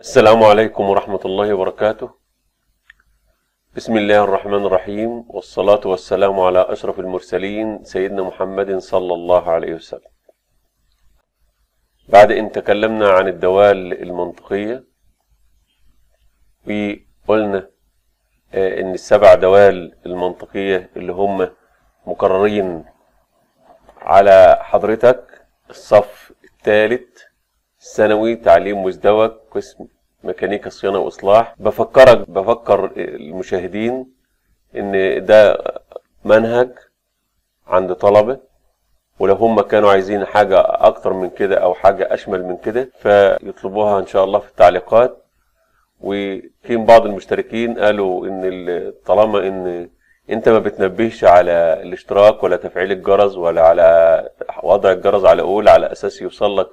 السلام عليكم ورحمة الله وبركاته. بسم الله الرحمن الرحيم والصلاة والسلام على أشرف المرسلين سيدنا محمد صلى الله عليه وسلم. بعد إن تكلمنا عن الدوال المنطقية وقلنا آه، إن السبع دوال المنطقية اللي هم مكررين على حضرتك الصف الثالث ثانوي تعليم مزدوج قسم ميكانيكا صيانة وإصلاح. بفكرك بفكر المشاهدين إن ده منهج عند طلبة ولو هم كانوا عايزين حاجة أكتر من كده أو حاجة أشمل من كده فيطلبوها إن شاء الله في التعليقات. وفي بعض المشتركين قالوا ال- طالما إن أنت ما بتنبهش على الاشتراك ولا تفعيل الجرس ولا على وضع الجرس على أول على أساس يوصل لك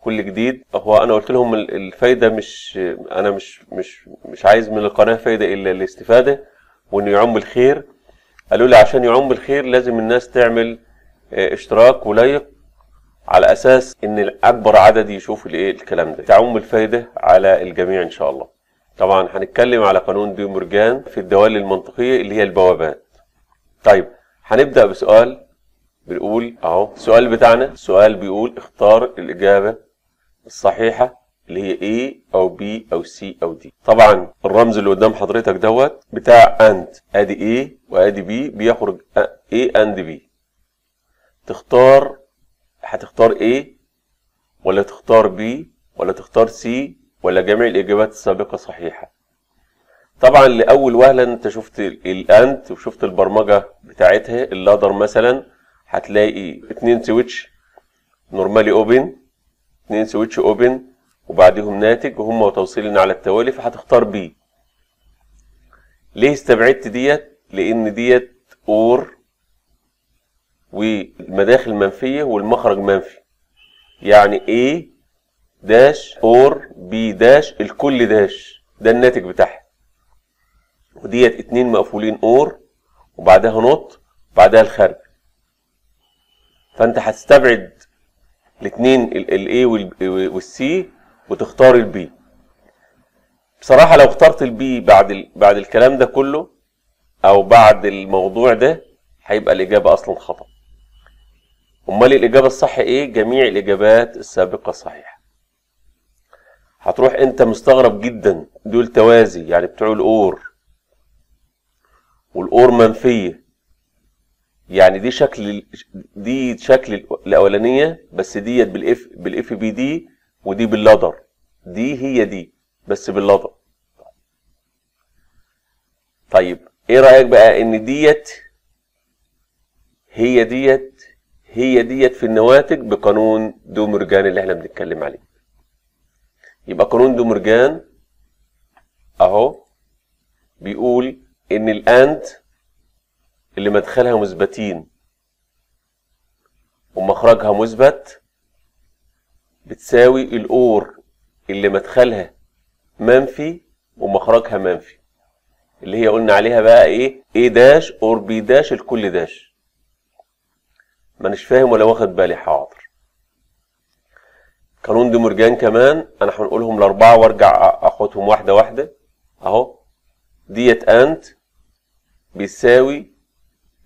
كل جديد. هو أنا قلت لهم ال- الفايدة مش أنا مش مش مش عايز من القناة فايدة إلا الاستفادة وإنه يعم الخير. قالوا لي عشان يعم الخير لازم الناس تعمل آه، اشتراك ولايك على أساس إن أكبر عدد يشوف الايه الكلام ده. تعم الفايدة على الجميع إن شاء الله. طبعا هنتكلم على قانون دي مورجان في الدوال المنطقية اللي هي البوابات. طيب هنبدأ بسؤال بنقول أهو. السؤال بتاعنا السؤال بيقول اختار الإجابة الصحيحة اللي هي A أو B أو C أو D. طبعا الرمز اللي قدام حضرتك دوت بتاع AND. أدي A وأدي B بيخرج A AND B. تختار هتختار A ولا تختار B ولا تختار C ولا جميع الإجابات السابقة صحيحة. طبعا لأول وهلة أنت شفت ال AND وشفت البرمجة بتاعتها ال ladder مثلا هتلاقي اتنين switch normally open اتنين switch open وبعدهم ناتج وهم توصيلين على التوالي فهتختار B ليه استبعدت ديت؟ لأن ديت OR والمداخل منفية والمخرج منفي. يعني A dash OR B dash الكل dash ده الناتج بتاعها. وديت اتنين مقفولين OR وبعدها NOT وبعدها الخارج. فأنت هتستبعد الاثنين ال A وال C وتختار ال B بصراحة لو اخترت ال B بعد ال... بعد الكلام ده كله أو بعد الموضوع ده هيبقى الإجابة أصلا خطأ. أمال الإجابة الصح إيه؟ جميع الإجابات السابقة صحيحة. هتروح أنت مستغرب جدا. دول توازي يعني بتوع ال OR. وال OR منفية. يعني دي شكل دي شكل الأولانية بس ديت بال F بال FBD ودي بال ladder. دي هي دي بس بال ladder. طيب إيه رأيك بقى إن ديت هي ديت هي ديت في النواتج بقانون دومرجان اللي إحنا بنتكلم عليه؟ يبقى قانون دومرجان أهو بيقول إن الاند اللي مدخلها مثبتين ومخرجها مثبت بتساوي الأور اللي مدخلها منفي ومخرجها منفي. اللي هي قلنا عليها بقى إيه؟ A dash or B dash الكل dash مانيش فاهم ولا واخد بالي حاضر. قانون دي مورجان كمان أنا هنقولهم الأربعة وأرجع اخدهم واحدة واحدة. أهو. ديت and بيساوي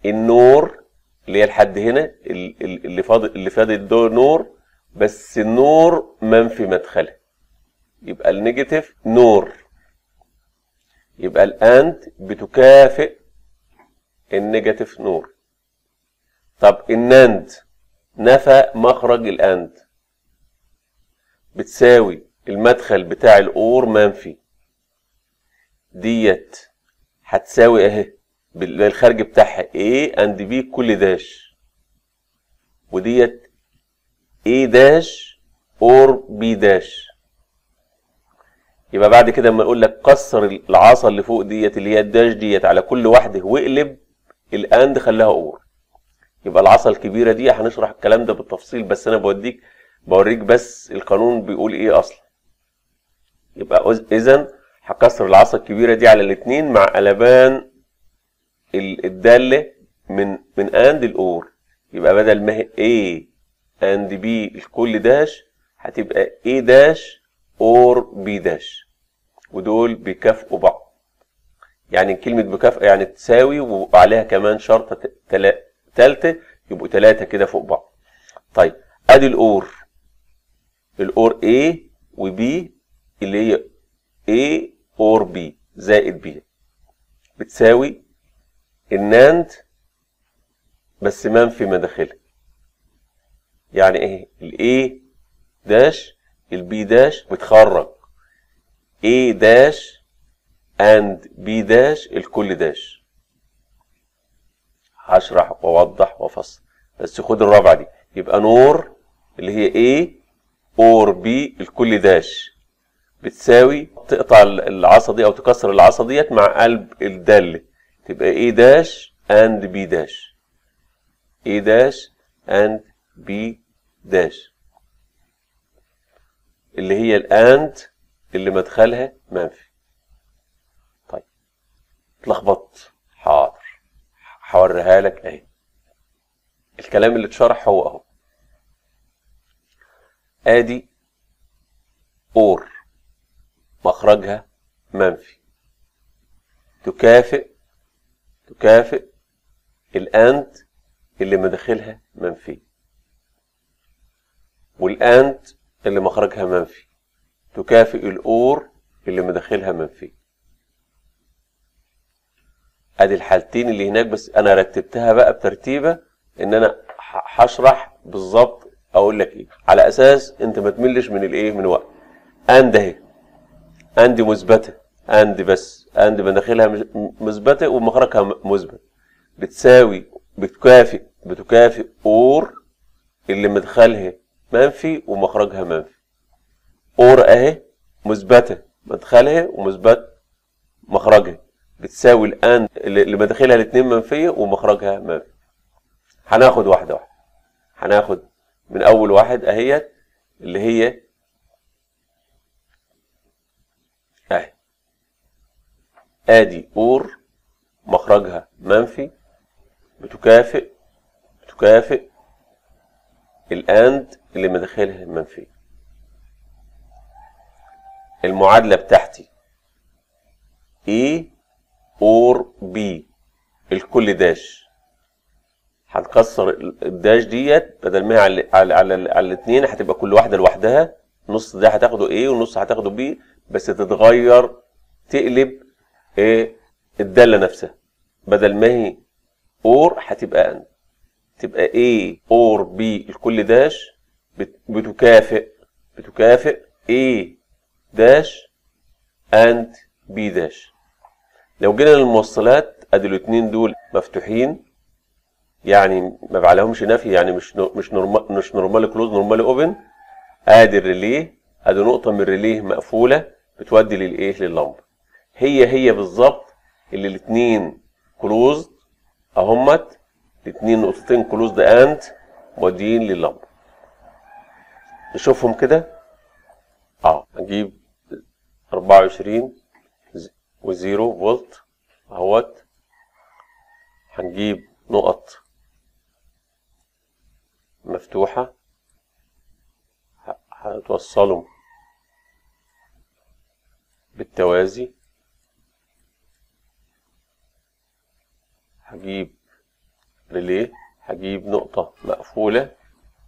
ال or اللي هي لحد هنا ال- ال- اللي فاضل اللي فاضل ده نور بس النور منفي مدخله. يبقى ال negative or. يبقى ال NAND بتكافئ ال negative or. طب ال NAND نفى مخرج ال and بتساوي المدخل بتاع ال or منفي. ديت هتساوي اهي. بالخارج بتاعها A and B كل dash وديت A dash or B dash يبقى بعد كده لما أقول لك كسر العصا اللي فوق ديت اللي هي ال dash ديت على كل واحدة واقلب ال and خليها or يبقى العصا الكبيرة دي هنشرح الكلام ده بالتفصيل بس أنا بوديك بوريك بس القانون بيقول إيه أصلا. يبقى اذا هكسر العصا الكبيرة دي على الاثنين مع قلبان الدالة من من and ال or. يبقى بدل ما هي A and B الكل dash هتبقى A dash or B dash ودول بيكافئوا بعض. يعني كلمة بكافئة يعني تساوي وعليها كمان شرطة تالتة يبقوا تلاتة كده فوق بعض. طيب ادي ال or. ال or A و B اللي هي A or B زائد B. بتساوي ال NAND بس منفي مداخلها. يعني إيه؟ ال A dash ال B dash بتخرج. A dash and B dash الكل dash هشرح وأوضح وأفصل. بس خد الرابعة دي. يبقى NOR اللي هي A or B الكل dash بتساوي تقطع العصا دي أو تكسر العصا ديت مع قلب الداله تبقى A dash and B dash A dash and B dash اللي هي ال and اللي مدخلها منفي. طيب. اتلخبطت. حاضر. هوريها لك أهي. الكلام اللي اتشرح هو أهو. آدي or. مخرجها منفي. تكافئ تكافئ ال and اللي مداخلها منفي. وال and اللي مخرجها منفي. تكافئ ال or اللي مداخلها منفي. أدي الحالتين اللي هناك بس أنا رتبتها بقى بترتيبة إن أنا هشرح بالظبط أقول لك إيه. على أساس أنت ما تملش من الإيه من وقت. and أهي. and مثبتة. and بس and مش- مثبتة ومخرجها مثبت. بتساوي بتكافئ بتكافئ or اللي مدخلها منفي ومخرجها منفي. or اهي مثبتة مدخلها ومثبت مخرجها. بتساوي الان اللي مداخلها الاثنين منفية ومخرجها منفي. هناخد واحدة واحدة. هناخد من أول واحد اهيت اللي هي اهي آدي أور مخرجها منفي بتكافئ بتكافئ الأند اللي مداخلها منفي المعادلة بتاعتي A أور B الكل داش. هنكسر الداش ديت بدل ما على على على, على الاثنين هتبقى كل واحدة لوحدها. نص ده هتاخده A ونص هتاخده B بس تتغير تقلب إيه؟ الدالة نفسها. بدل ما هي or هتبقى and. تبقى A or B الكل dash بت- بتكافئ بتكافئ A dash and B dash. لو جينا للموصلات أدي الاتنين دول مفتوحين. يعني ما بعلهمش نفي يعني مش no- مش normal مش normal close normal open. آدي ال relay أدي نقطة من ال relay مقفولة بتودي للإيه؟ لللمبه هي هي بالظبط اللي الاتنين closed أهمت الاتنين نقطتين closed and موديين لللمبه نشوفهم كده؟ آه أجيب 24 ز- و zero فولت أهوت. هنجيب نقط مفتوحة. هتوصلهم بالتوازي. هجيب ريليه هجيب نقطة مقفولة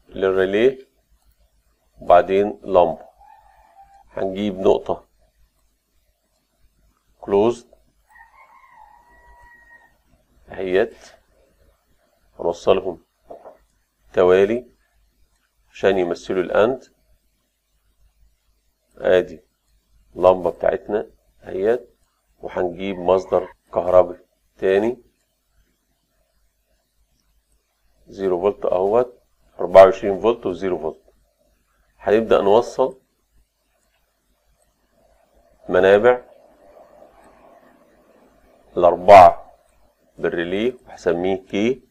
للريليه وبعدين لمبة هنجيب نقطة closed. اهيت هنوصلهم توالي. عشان يمثلوا ال and. آدي اللمبة بتاعتنا اهيت وهنجيب مصدر كهربي تاني. zero فولت أهوت أربعة وعشرين فولت و zero فولت. هنبدأ نوصل منابع الأربعة بال relay وهسميه K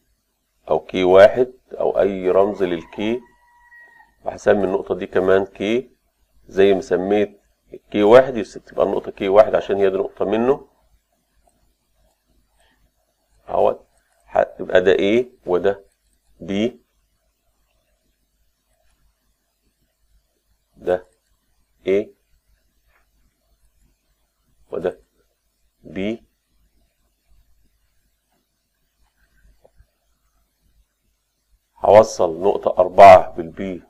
أو K واحد أو أي رمز لل K وهسمي النقطة دي كمان K زي ما سميت K واحد تبقى النقطة K واحد عشان هي دي نقطة منه. أهوت. ه- يبقى ده A وده B. ده إيه. A وده. B هوصل نقطة أربعة بال B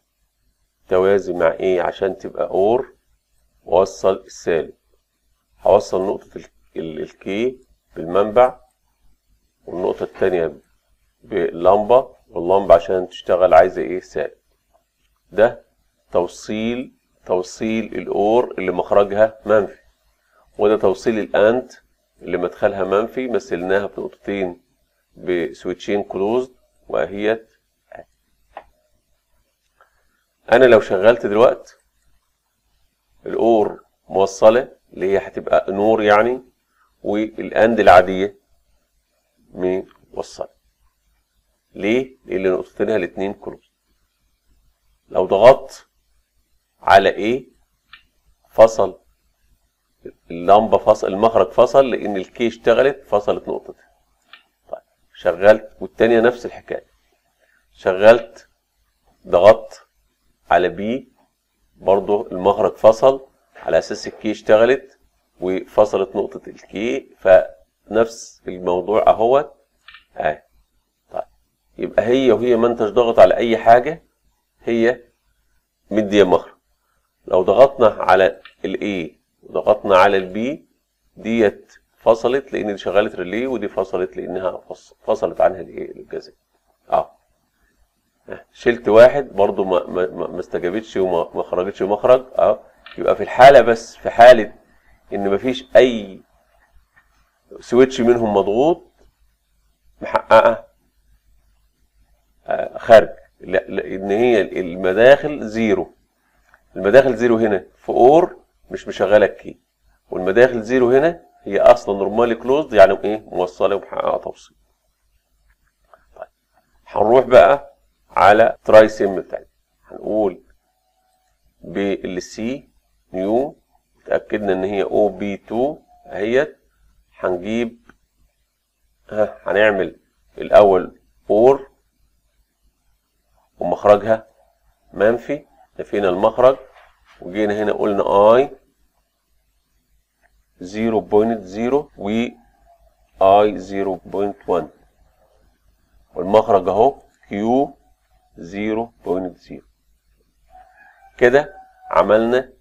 توازي مع A عشان تبقى or. وأوصل السالب. هوصل نقطة ال K بالمنبع. والنقطة التانية باللمبة. واللمبة عشان تشتغل عايزة إيه سالب ده توصيل توصيل ال OR اللي مخرجها منفي. وده توصيل ال AND اللي مدخلها منفي مثلناها بنقطتين بسويتشين closed واهيت أنا لو شغلت دلوقتي ال OR موصلة اللي هي هتبقى NOR يعني وال AND العادية موصله ليه؟ لأن نقطتينها الاتنين close لو ضغطت على إيه؟ فصل. اللمبة فصل المخرج فصل لأن ال K اشتغلت فصلت نقطتها طيب شغلت والتانية نفس الحكاية. شغلت ضغطت على B برضو المخرج فصل على أساس ال K اشتغلت وفصلت نقطة ال K فنفس الموضوع أهوت. اهي يبقى هي وهي ما انتش ضاغط على أي حاجة هي مدية مخرج لو ضغطنا على ال A وضغطنا على ال B ديت فصلت لأن دي شغلت relay ودي فصلت لأنها فصلت عنها الايه الجزاء آه. شلت واحد برضو ما ما ما استجابتش وما ما خرجتش مخرج. آه. يبقى في الحالة بس في حالة إن مفيش أي switch منهم مضغوط محققة. آه خارج. إن هي المداخل zero. المداخل zero هنا في OR مش مشغلة ال K والمداخل zero هنا هي أصلا normally closed يعني إيه؟ موصلة ومحققه توصيل. طيب هنروح بقى على Trysim بتاعتنا هنقول بال C new اتاكدنا إن هي OB 2 أهيت. هنجيب ها هنعمل الأول OR. ومخرجها منفي نفينا المخرج. وجينا هنا قلنا I 0.0 و I 0.1 والمخرج أهو Q 0.0 كده عملنا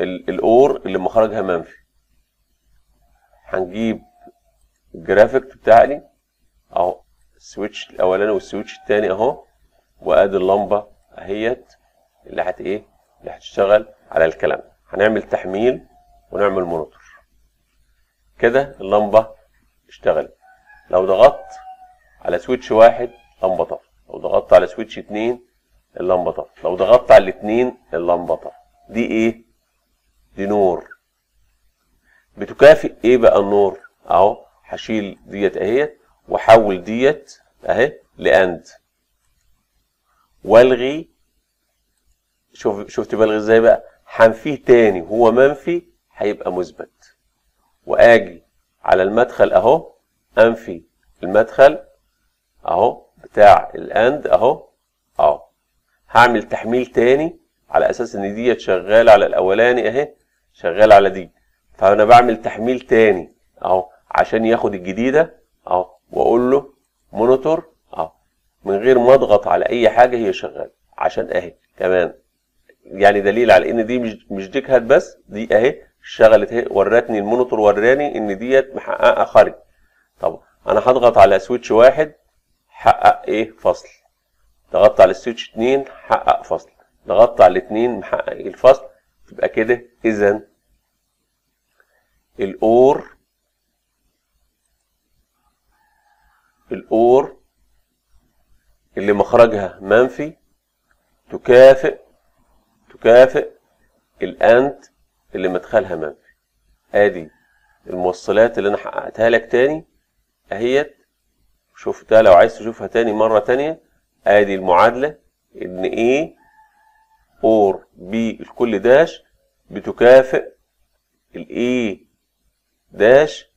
ال OR اللي مخرجها منفي. هنجيب الجرافيك بتاعي أهو ال switch الأولاني وال switch التاني أهو. وأدي اللمبة أهيت اللي هت إيه؟ اللي هتشتغل على الكلام. هنعمل تحميل ونعمل monitor. كده اللمبة اشتغلت. لو ضغطت على switch واحد لمبه طفت. لو ضغطت على switch اتنين اللمبة طفت. لو ضغطت على الاتنين اللمبة طفت. دي إيه؟ دي NOR. بتكافئ إيه بقى ال NOR؟ أهو هشيل ديت أهيت واحول ديت أهي ل AND. والغي شوف شفت بلغي إزاي بقى؟ هنفيه تاني هو منفي هيبقى مثبت. وآجي على المدخل أهو أنفي المدخل أهو بتاع الأند أهو أهو. هعمل تحميل تاني على أساس إن ديت شغالة على الأولاني أهي شغال على دي. فأنا بعمل تحميل تاني أهو عشان ياخد الجديدة أهو وأقول له مونيتور من غير ما اضغط على أي حاجة هي شغالة عشان أهي كمان. يعني دليل على إن دي مش مش ديك هات بس دي أهي اشتغلت اهي ورتني ال monitor وراني إن ديت محققة خارج. طب أنا هضغط على switch واحد حقق إيه؟ فصل. ضغطت على ال switch اتنين حقق فصل. ضغطت على الاتنين محقق الفصل؟ تبقى كده إذا ال OR ال OR اللي مخرجها منفي تكافئ تكافئ ال AND اللي مدخلها منفي. آدي الموصلات اللي أنا حققتها لك تاني أهيت. شفتها لو عايز تشوفها تاني مرة تانية آدي المعادلة إن A OR B الكل dash بتكافئ ال A dash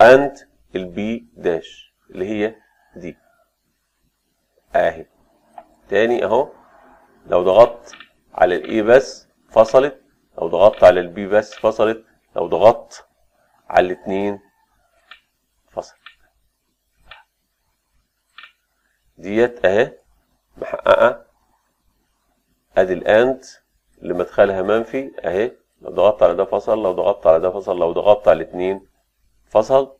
AND ال B dash اللي هي دي. آهي. تاني أهو لو ضغطت على ال A بس فصلت لو ضغطت على ال B بس فصلت لو ضغطت على الاتنين فصلت. ديت أهي محققة. أدي ال AND اللي مدخلها منفي أهي. لو ضغطت على ده فصل لو ضغطت على ده فصل لو ضغطت على الاتنين فصل.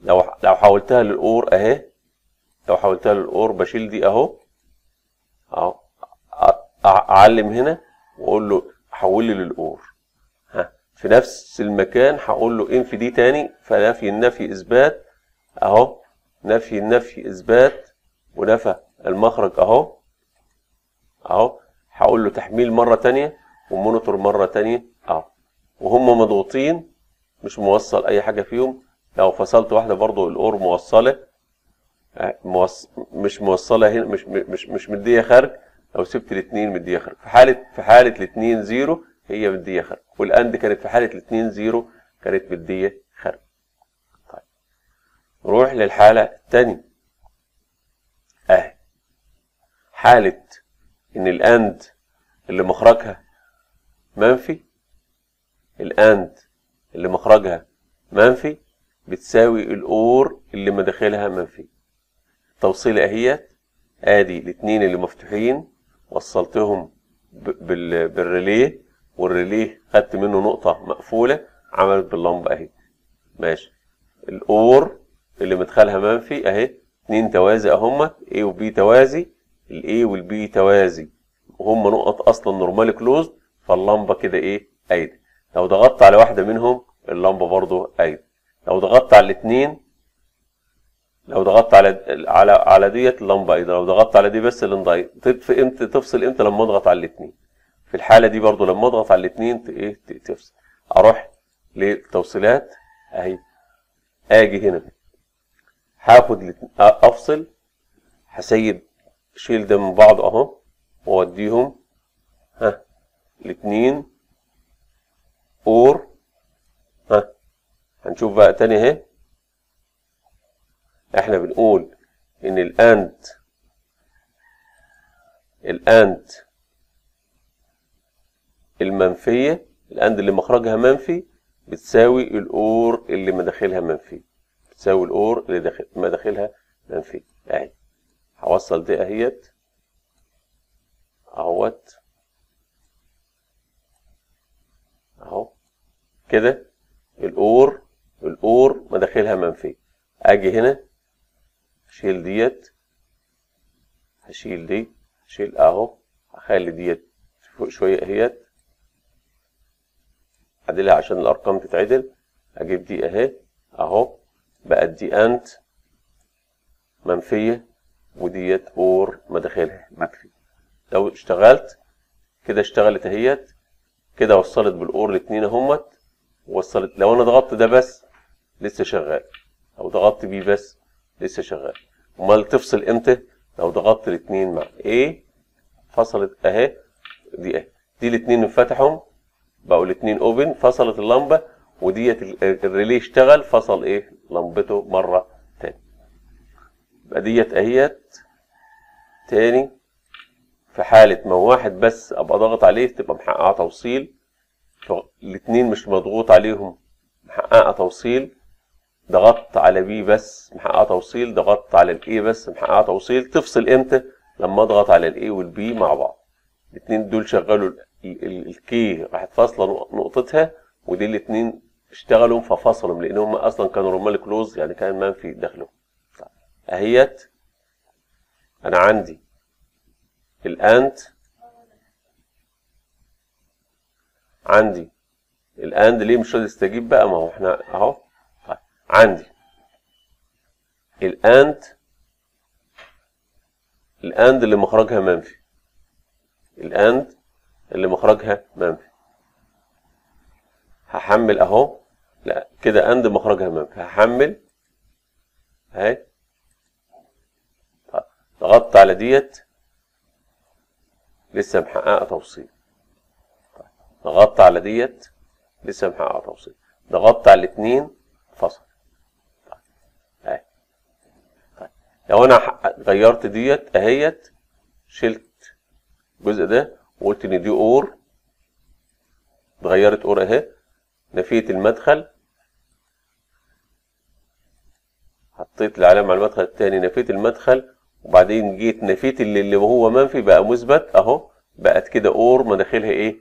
لو لو حولتها لل OR أهي لو حولتها لل OR بشيل دي اهو. اهو. أعلم هنا وأقول له حول لي لل OR ها. في نفس المكان هقول له انفي دي تاني فنفي النفي إثبات. اهو. نفي النفي إثبات. ونفى المخرج اهو. اهو. هقول له تحميل مرة تانية و monitor مرة تانية اهو. وهم مضغوطين مش موصل أي حاجة فيهم. لو فصلت واحدة برضو ال OR موصلة. موص... مش موصلة هنا مش مش مش مدية خارج لو سبت الاثنين مدية خارج في حاله في حالة الاثنين zero هي مدية خارج وال AND كانت في حالة الاثنين zero كانت مدية خارج طيب. نروح للحالة الثانية أهي. حالة إن الأند اللي مخرجها منفي الأند اللي مخرجها منفي بتساوي الأور اللي مداخلها منفي. توصيلة اهيت آدي الاتنين اللي مفتوحين وصلتهم بالريليه والريليه خدت منه نقطة مقفولة عملت باللمبة أهي. ماشي. ال OR اللي مدخلها منفي أهي اتنين توازي اهمت A و B توازي. ال A وال B توازي. وهم نقط أصلا normally closed فاللمبة كده إيه؟ قايدة لو ضغطت على واحدة منهم اللمبة برضو قايدة لو ضغطت على الاتنين لو ضغطت على على على ديت اللمبه أيضا لو ضغطت على دي بس اللمبه تطفي إمتى تفصل إمتى لما اضغط على الاثنين في الحالة دي برضو لما اضغط على الاثنين إيه تفصل. أروح للتوصيلات اهي. أجي هنا. هاخد افصل. هسيب شيل ده من بعض اهو. واوديهم. ها الاثنين or. ها هنشوف بقى تاني اهي. إحنا بنقول إن ال and ال and المنفية ال and اللي مخرجها منفي بتساوي ال or اللي مداخلها منفي. بتساوي ال or اللي داخل مداخلها منفي. اهي هوصل دي أهيت أهوت أهو. كده ال or ال or مداخلها منفي. أجي هنا اشيل ديت هشيل دي هشيل اهو هخلي ديت فوق شوية اهيت. اعدلها عشان الارقام تتعدل. أجيب دي اهي اهو بقت دي and منفية وديت or مداخلها. منفي لو اشتغلت كده اشتغلت اهيت كده وصلت بال or الاتنين اهمت وصلت لو أنا ضغطت ده بس لسه شغال لو ضغطت بيه بس لسه شغال. امال تفصل إمتى؟ لو ضغطت الاثنين مع إيه فصلت اهي دي اهي. دي الاثنين انفتحوا بقوا الاثنين اوبن فصلت اللمبة وديت الريلي اشتغل فصل إيه؟ لمبته مرة تاني. يبقى ديت اهيت تاني في حالة ما واحد بس أبقى ضاغط عليه تبقى محققة توصيل. الاثنين مش مضغوط عليهم محققة توصيل. ضغطت على B بس محققة توصيل ضغطت على ال A بس محققة توصيل. تفصل إمتى؟ لما أضغط على ال A وال B مع بعض. الاثنين دول شغلوا ال K راحت فاصلة نقطتها ودي الاثنين اشتغلوا ففصلوا لأن هم أصلا كانوا normal close يعني كان منفي داخلهم أهيت أنا عندي الاند عندي الاند ليه مش راضي يستجيب بقى؟ ما هو إحنا أهو. عندي. الأند الأند اللي مخرجها منفي. الأند اللي مخرجها منفي. هحمل أهو. لا كده أند مخرجها منفي. هحمل. أهي. ضغطت على ديت. لسه محققة توصيل. ضغطت على ديت. لسه محققة توصيل. ضغطت على الاثنين فصل اهي طيب لو أنا غيرت ديت اهيت شلت الجزء ده وقلت ان دي or اتغيرت or اهي نفيت المدخل حطيت العلامة على المدخل التاني نفيت المدخل وبعدين جيت نفيت اللي, اللي هو منفي بقى مثبت اهو بقت كده or مداخلها إيه؟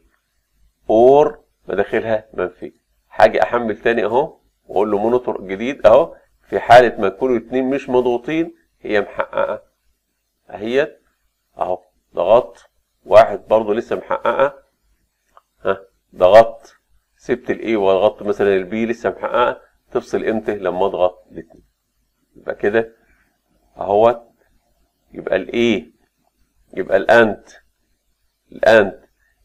or مداخلها منفي. حاجة احمل تاني اهو واقول له monitor جديد اهو في حالة ما يكونوا الاتنين مش مضغوطين هي محققة. اهيت أهو ضغطت واحد برضو لسه محققة. ها ضغطت سبت ال A وضغطت مثلا ال B لسه محققة. تفصل إمتى؟ لما أضغط الاتنين يبقى كده أهوت. يبقى الايه يبقى ال and ال and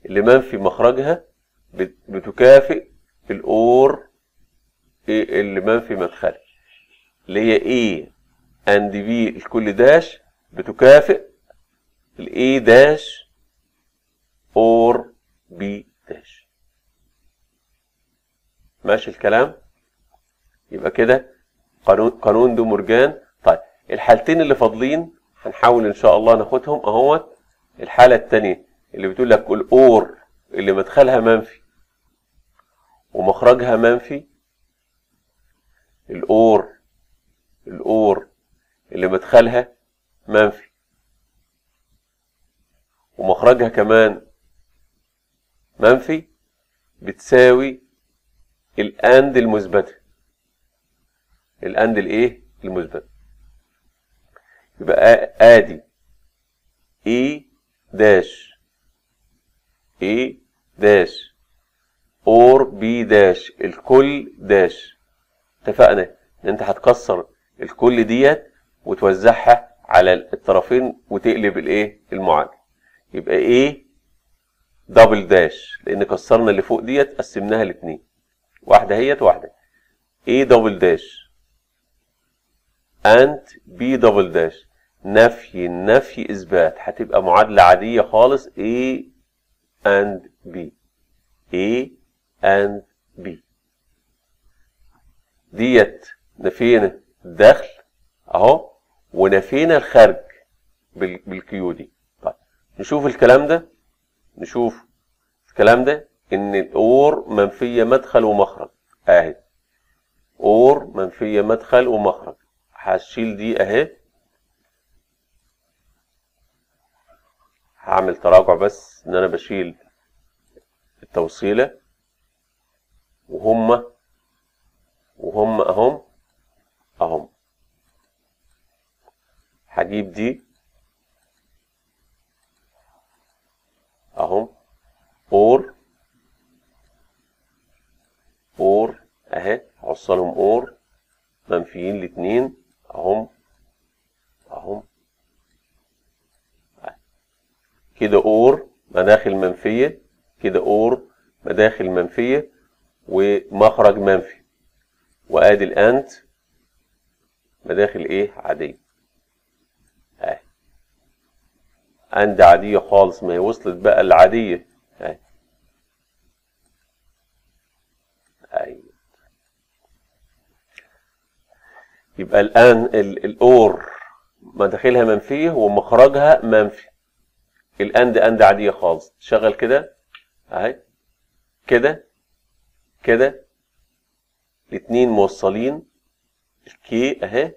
اللي منفي مخرجها بتكافئ ال or اللي منفي مدخلها اللي هي إيه and B الكل dash بتكافئ ال A dash or B dash ماشي الكلام؟ يبقى كده قانون قانون دي مورجان. طيب الحالتين اللي فاضلين هنحاول إن شاء الله ناخدهم أهوت. الحالة الثانية اللي بتقول لك ال or اللي مدخلها منفي ومخرجها منفي ال or ال or اللي مدخلها منفي. ومخرجها كمان منفي بتساوي ال and المثبتة. ال and الإيه؟ المثبته يبقى آدي. A dash. A dash. or B dash. الكل dash. اتفقنا؟ إن أنت هتكسر الكل ديت وتوزعها على الطرفين وتقلب الايه؟ المعادلة. يبقى A double dash لأن كسرنا اللي فوق ديت قسمناها لاتنين واحدة هيت واحدة. A double dash and B double dash نفي النفي إثبات. هتبقى معادلة عادية خالص A and B. A and B. ديت نفينا الدخل أهو. ونفينا الخارج بال Q دي. طيب نشوف الكلام ده؟ نشوف الكلام ده؟ إن ال or منفية مدخل ومخرج. أهي. or منفية مدخل ومخرج. هشيل دي أهي. هعمل تراجع بس إن أنا بشيل التوصيلة. وهم وهم أهم أهم. هجيب دي. اهم or. or. أهي. هوصلهم or. منفيين الاتنين. أهم. أهم. كده or. مداخل منفية. كده or. مداخل منفية. ومخرج منفي. وأدي ال and. مداخل إيه؟ عادية اهي and عادية خالص ما هي وصلت بقى العادية. اهي اهي يبقى الآن ال OR مداخلها منفية ومخرجها منفي. ال AND AND عادية خالص. شغل كده. أهي. كده. كده. الاتنين موصلين. ال K أهي.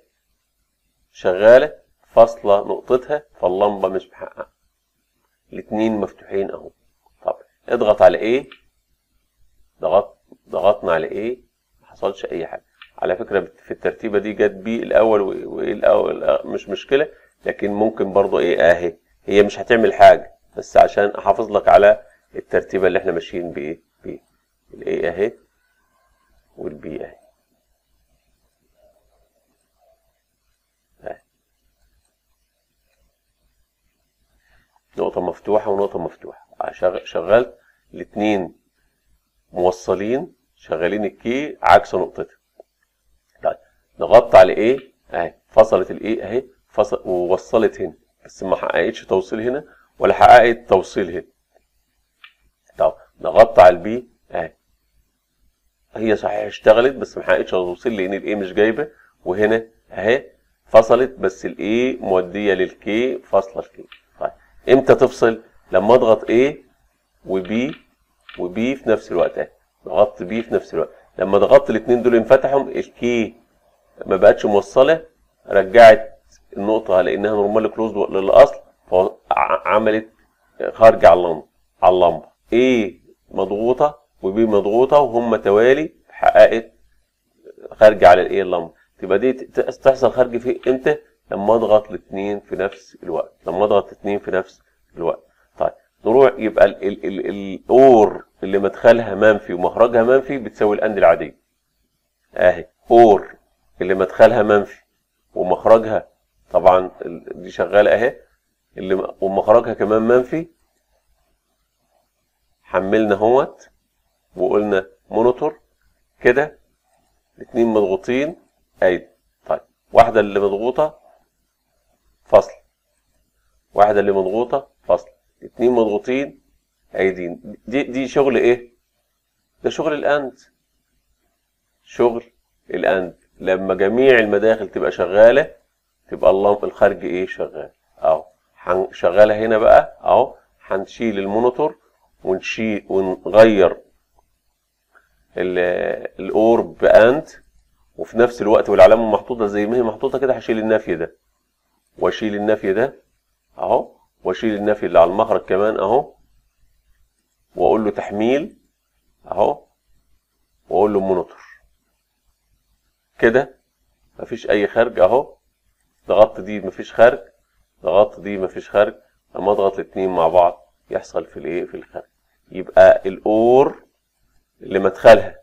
شغالة. فاصلة نقطتها فاللمبة مش محققه الاتنين مفتوحين أهو. طب اضغط على A؟ ضغط ضغطنا على A؟ ما حصلش أي حاجة. على فكرة في الترتيبة دي جت B الأول و A الأول مش مشكلة لكن ممكن برضو A اهي هي مش هتعمل حاجة. بس عشان أحافظ لك على الترتيبة اللي إحنا ماشيين ب A B. ال A أهي وال B أهي. نقطة مفتوحة ونقطة مفتوحة. شغلت الاتنين موصلين شغالين ال K عكس نقطتها طيب نضغط على A؟ أهي فصلت ال A أهي فصل ووصلت هنا. بس ما حققتش توصيل هنا ولا حققت توصيل هنا. طب نضغط على ال B أهي. هي صحيح اشتغلت بس ما حققتش توصيل لأن ال A مش جايبة. وهنا أهي فصلت بس ال A مودية لل K فاصلة ال K طيب إمتى تفصل؟ لما اضغط A و B و B في نفس الوقت. اهي. ضغطت B في نفس الوقت. لما ضغطت الاثنين دول انفتحوا ال K ما بقتش موصلة رجعت النقطة لأنها normal closed للأصل فعملت خارج على اللمبة. على اللمبة. A مضغوطة و B مضغوطة وهم توالي حققت خارج على الايه اللمبة. تبقى دي تحصل خارج في إمتى؟ لما اضغط الاثنين في نفس الوقت لما اضغط الاثنين في نفس الوقت. طيب نروح يبقى الأور اللي مدخلها منفي ومخرجها منفي بتساوي الاند العادية. أهي أور اللي مدخلها منفي ومخرجها طبعا دي شغالة أهي اللي ومخرجها كمان منفي حملنا اهوت وقلنا مونيتور كده الاثنين مضغوطين ايدي طيب واحدة اللي مضغوطة فصل. واحدة اللي مضغوطة فصل. اتنين مضغوطين أيدين. دي دي شغل إيه؟ ده شغل الأند. شغل الأند. لما جميع المداخل تبقى شغالة تبقى اللمب الخارجي إيه؟ شغال. أهو. شغالة هنا بقى. أهو. هنشيل ال monitor ونشيل ونغير ال OR ب AND. وفي نفس الوقت والعلامة محطوطة زي ما هي محطوطة كده هشيل النفي ده. واشيل النفي ده اهو واشيل النفي اللي على المخرج كمان اهو واقول له تحميل اهو واقول له monitor. كده مفيش اي خارج اهو ضغطت دي مفيش خارج ضغطت دي مفيش خارج لما اضغط الاتنين مع بعض يحصل في الايه؟ في الخارج. يبقى الأور اللي مدخلها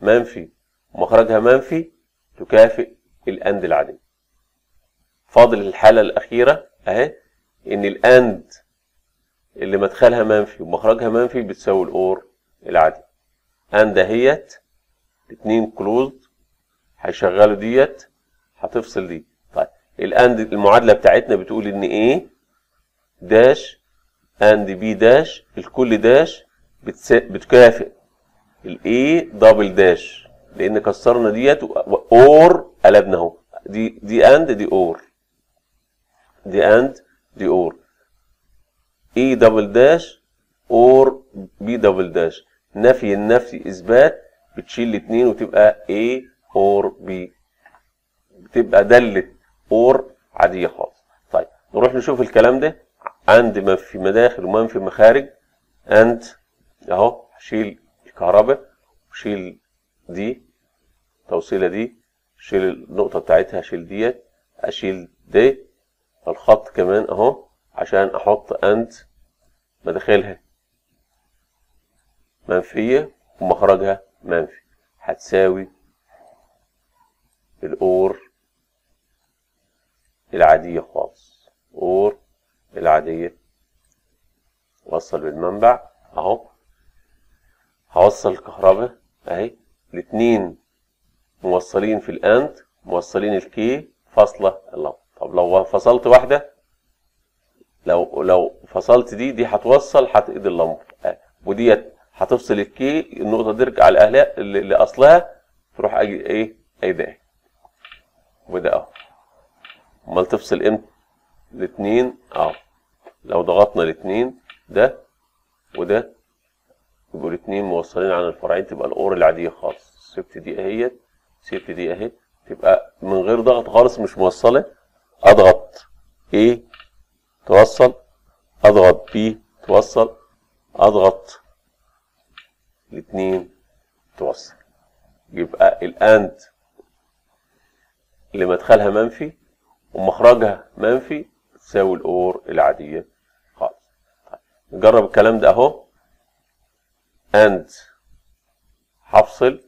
منفي ومخرجها منفي تكافئ الأند العادي. فاضل الحالة الأخيرة أهي إن الأند اللي مدخلها منفي ومخرجها منفي بتساوي الأور العادي أند أهيت اتنين closed هيشغلوا ديت هتفصل دي. طيب ال AND المعادلة بتاعتنا بتقول إن A dash AND B dash الكل dash بتكافئ ال A double dash لأن كسرنا ديت OR قلبنا أهو. دي دي AND دي OR. دي AND دي OR A double dash OR B double dash نفي النفي إثبات بتشيل الاثنين وتبقى A OR B بتبقى دالة OR عادية خالص. طيب نروح نشوف الكلام ده. عند منفي مداخل ومنفي مخارج. AND أهو هشيل الكهرباء وشيل دي التوصيلة دي. شيل النقطة بتاعتها شيل ديت. أشيل دي الخط كمان اهو عشان أحط AND مداخلها منفية ومخرجها منفي. هتساوي ال OR العادية خالص. OR العادية. وصل بالمنبع اهو. هوصل الكهرباء اهي. الاتنين موصلين في ال AND موصلين ال K فاصلة اللمبة طب لو فصلت واحدة لو لو فصلت دي دي هتوصل هتضي اللمبة. اهي وديت هتفصل ال K النقطة ترجع لأهلها لأصلها تروح أجي إيه؟ أي ده وده أهو. أمال تفصل إمتى؟ الاتنين أهو. لو ضغطنا الاتنين ده وده يبقوا الاتنين موصلين عن الفرعين تبقى ال OR العادية خالص. سبت دي أهيت سبت دي أهي تبقى من غير ضغط خالص مش موصلة. أضغط A توصل أضغط B توصل أضغط الاتنين توصل. يبقى ال AND اللي مدخلها منفي ومخرجها منفي تساوي ال OR العادية خالص. طيب. نجرب الكلام ده أهو. AND هفصل.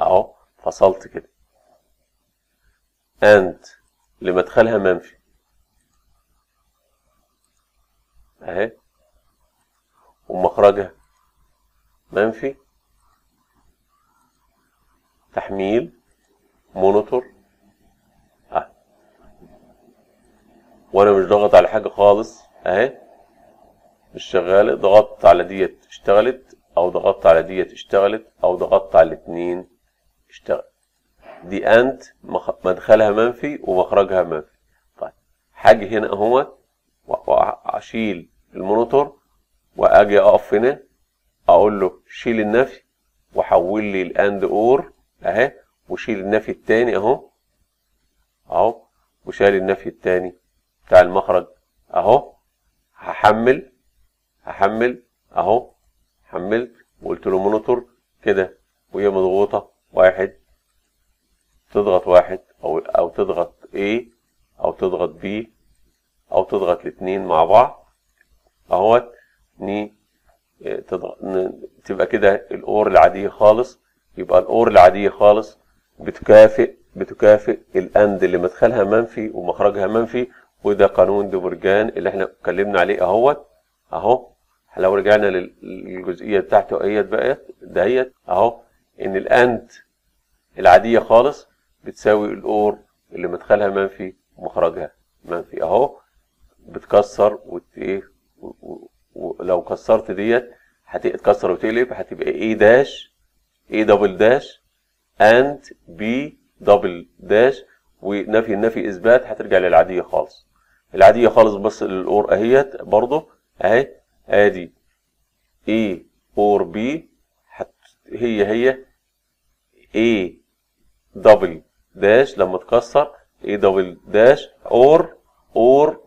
أهو فصلت كده. AND اللي مدخلها منفي. أهي. ومخرجها منفي. تحميل. monitor. آه. وأنا مش ضاغط على حاجة خالص. أهي. مش شغالة. ضغطت على ديت اشتغلت أو ضغطت على ديت اشتغلت أو ضغطت على الاتنين اشتغل دي AND مدخلها منفي ومخرجها منفي. طيب حاجة هنا أهوت واشيل ال monitor وأجي أقف هنا أقول له شيل النفي وحول لي ال AND OR أهي وشيل النفي التاني أهو أهو وشال النفي التاني بتاع المخرج أهو هحمل هحمل أهو حملت وقلت له monitor كده وهي مضغوطة واحد تضغط واحد أو أو تضغط A أو تضغط B أو تضغط الاتنين مع بعض. أهوت ني تضغط تبقى كده الأور العادية خالص. يبقى الأور العادية خالص بتكافئ بتكافئ الأند اللي مدخلها منفي ومخرجها منفي وده قانون ديفرجان اللي إحنا اتكلمنا عليه أهوت. أهو لو رجعنا للجزئية بتاعته أهيت بقى دهيت. أهو إن الأند العادية خالص بتساوي الأور اللي مدخلها منفي ومخرجها منفي. أهو بتكسر وت إيه ولو كسرت ديت هتتكسر وتقلب هتبقى A dash A double dash and B double dash ونفي النفي إثبات هترجع للعادية خالص. العادية خالص بس ال OR أهيت برضه أهي. آدي A or B هي هي A double dash لما تكسر A double dash or or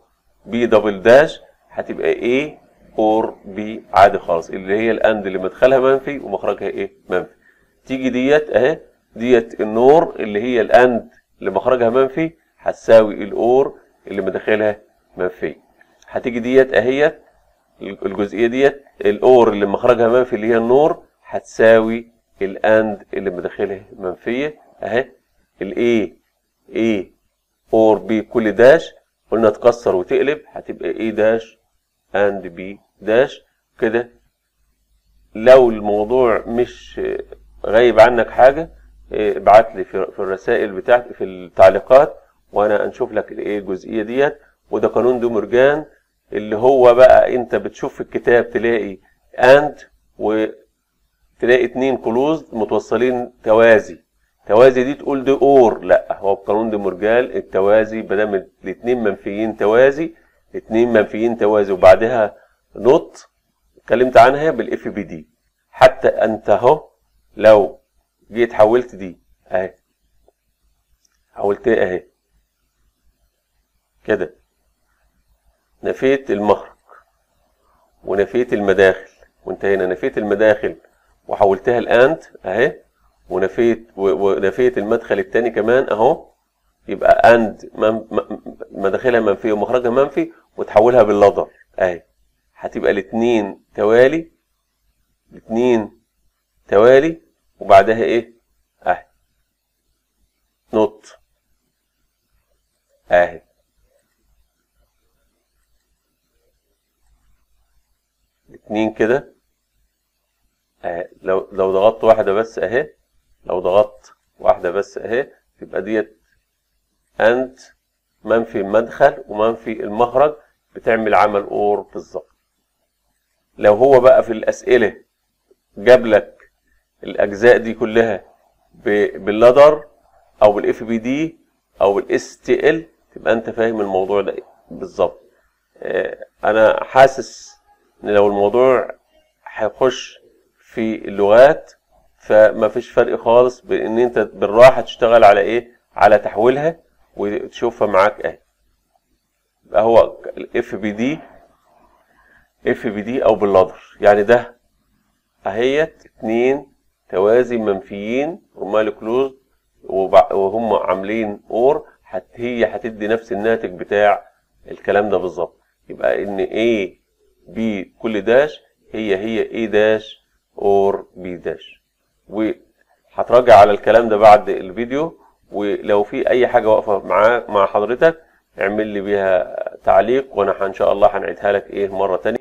B double dash هتبقى A or B عادي خالص. اللي هي ال AND اللي مدخلها منفي ومخرجها إيه؟ منفي. تيجي ديت أهي ديت ال NOR اللي هي ال AND اللي مخرجها منفي هتساوي ال OR اللي مدخلها منفي. هتيجي ديت اهيت الجزئية ديت ال OR اللي مخرجها منفي اللي هي ال NOR هتساوي ال AND اللي مداخلها منفية. أهي. ال A A or B كل dash قلنا تكسر وتقلب هتبقى A dash and B dash كده لو الموضوع مش غايب عنك حاجة ابعت لي في الرسائل بتاعتي في التعليقات وأنا أنشوف لك الايه الجزئية ديت. وده قانون دي مورجان اللي هو بقى أنت بتشوف في الكتاب تلاقي AND وتلاقي اتنين close متوصلين توازي. توازي دي تقول دي OR. لا هو بقانون دي مورجان. التوازي بدل الاتنين منفيين توازي اتنين منفيين توازي وبعدها NOT اتكلمت عنها بال FBD حتى انت اهو لو جيت حولت دي اهي حولتها اهي كده. نفيت المخرج ونفيت المداخل وانت هنا نفيت المداخل وحولتها ال AND اهي ونفيت ونفيت المدخل الثاني كمان أهو. يبقى AND مداخلها منفيه ومخرجها منفي وتحولها بال ladder أهي. هتبقى الاثنين توالي. الاثنين توالي. وبعدها إيه؟ أهي. NOT. أهي. اتنين كده. أهي. لو لو ضغطت واحدة بس أهي. لو ضغطت واحدة بس اهي تبقى ديت أنت منفي المدخل ومنفي المخرج بتعمل عمل اور بالظبط. لو هو بقى في الأسئلة جاب لك الأجزاء دي كلها بال ladder أو بال FBD أو بال STL تبقى أنت فاهم الموضوع ده بالظبط. أنا حاسس إن لو الموضوع هيخش في اللغات فما فيش فرق خالص بان أنت بالراحة تشتغل على إيه؟ على تحويلها وتشوفها معاك اهي يبقى هو ال FBD FBD أو بال ladder يعني ده أهيت اتنين توازي منفيين normal close وهم عاملين OR هي هتدي نفس الناتج بتاع الكلام ده بالظبط. يبقى إن A B كل dash هي هي A dash or B dash وهتراجع على الكلام ده بعد الفيديو ولو في أي حاجة واقفة معاك مع حضرتك اعمل لي بيها تعليق وأنا إن شاء الله هنعيدها لك إيه مرة تانية.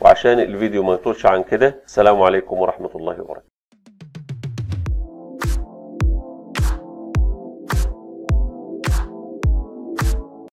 وعشان الفيديو ما يطولش عن كده السلام عليكم ورحمة الله وبركاته.